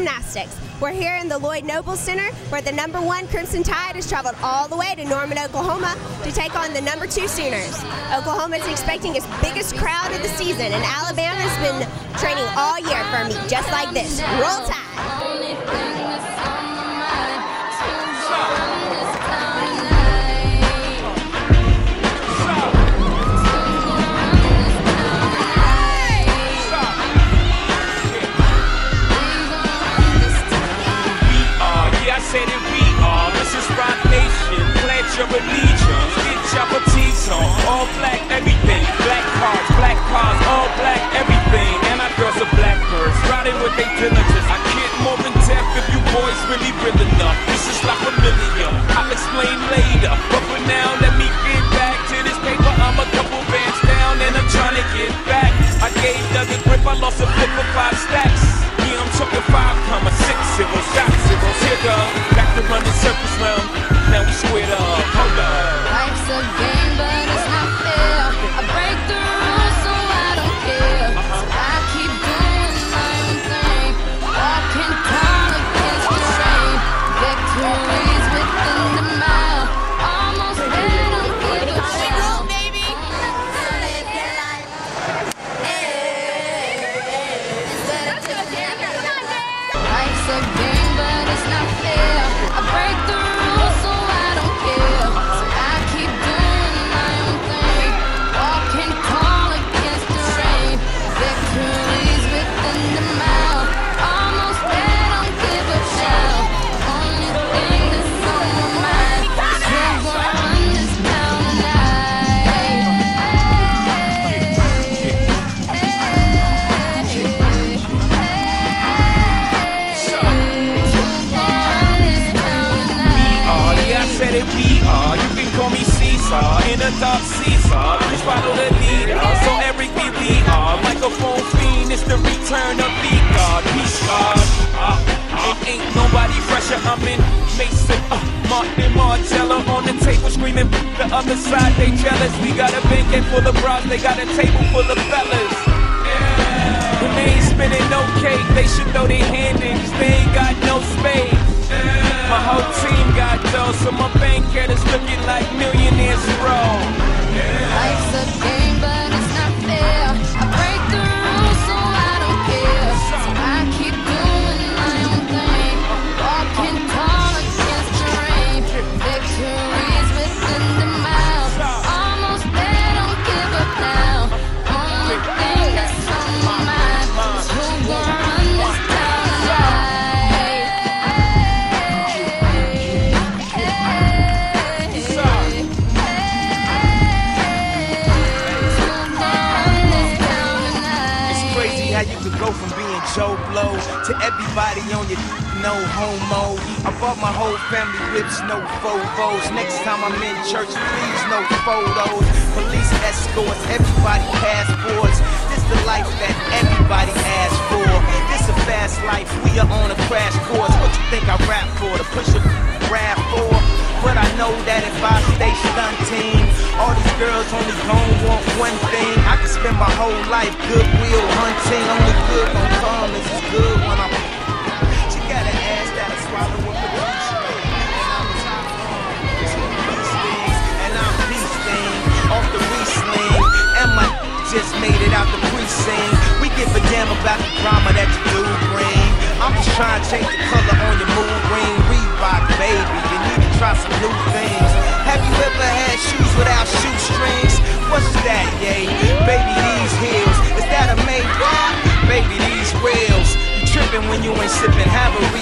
Gymnastics. We're here in the Lloyd Noble Center where the number one Crimson Tide has traveled all the way to Norman, Oklahoma to take on the number two Sooners. Oklahoma is expecting its biggest crowd of the season, and Alabama has been training all year for a meet just like this. Roll Tide! Pledge your fair. Dark Caesar. Please follow the leader. So everything we are. Microphone fiend, it's the return of the God. Peace God. Uh, and ain't nobody fresher. I'm in Mason, uh, Martin Marcello on the table screaming. The other side, they jealous. We got a banquet full of bras, they got a table full of fellas. When they ain't spinning no cake, they should throw their hand how you could go from being Joe Blow to everybody on your no homo. I bought my whole family whips, no Vovos. Next time I'm in church, please no photos. Police escorts, everybody passports. This the life that everybody asks for. This a fast life, we are on a crash course. What you think I rap for? To push a rap for? But I know that if I stay stunting, all these girls only gon' want one thing. Spend my whole life goodwill hunting. Only good gon' come is as good when I'm. She got an ass that'll swallow up a thing off the re-sling. And my just made it out the precinct. We give a damn about the drama that you do bring. I'm just trying to change the color on your mood ring. Reebok, baby, you need to try some new things. Have you ever had shoes without shoestrings? What's that, yay? When you ain't sipping, have